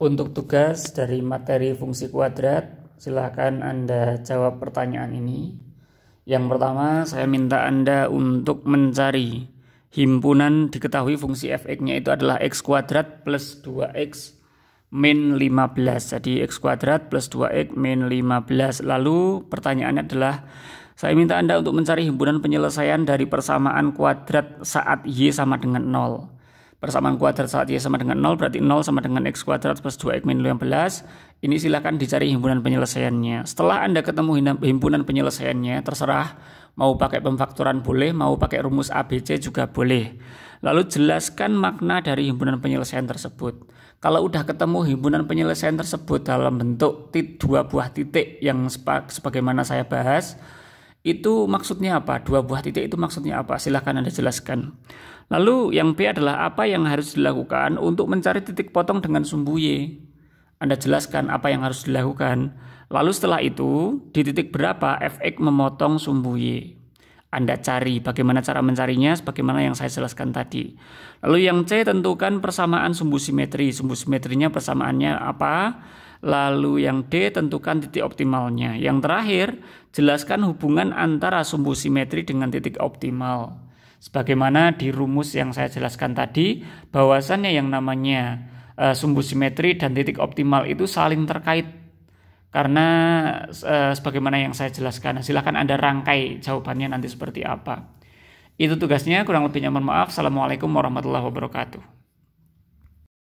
Untuk tugas dari materi fungsi kuadrat, silakan Anda jawab pertanyaan ini. Yang pertama, saya minta Anda untuk mencari himpunan diketahui fungsi fx-nya itu adalah x kuadrat plus 2x min 15. Jadi x kuadrat plus 2x min 15. Lalu pertanyaannya adalah saya minta Anda untuk mencari himpunan penyelesaian dari persamaan kuadrat saat y sama dengan 0 persamaan kuadrat saat y sama dengan 0 berarti 0 sama dengan x kuadrat plus 2x min 15 ini silakan dicari himpunan penyelesaiannya. Setelah anda ketemu himpunan penyelesaiannya terserah mau pakai pemfaktoran boleh mau pakai rumus ABC juga boleh. Lalu jelaskan makna dari himpunan penyelesaian tersebut. Kalau udah ketemu himpunan penyelesaian tersebut dalam bentuk tit dua buah titik yang sebagaimana saya bahas itu maksudnya apa? Dua buah titik itu maksudnya apa? Silahkan Anda jelaskan. Lalu yang B adalah apa yang harus dilakukan untuk mencari titik potong dengan sumbu Y. Anda jelaskan apa yang harus dilakukan. Lalu setelah itu, di titik berapa fx memotong sumbu Y. Anda cari bagaimana cara mencarinya sebagaimana yang saya jelaskan tadi. Lalu yang C tentukan persamaan sumbu simetri. Sumbu simetrinya persamaannya apa? Lalu yang D tentukan titik optimalnya. Yang terakhir, jelaskan hubungan antara sumbu simetri dengan titik optimal. Sebagaimana di rumus yang saya jelaskan tadi, bahwasannya yang namanya e, sumbu simetri dan titik optimal itu saling terkait. Karena e, sebagaimana yang saya jelaskan, silahkan Anda rangkai jawabannya nanti seperti apa. Itu tugasnya, kurang lebihnya mohon maaf. Assalamualaikum warahmatullahi wabarakatuh.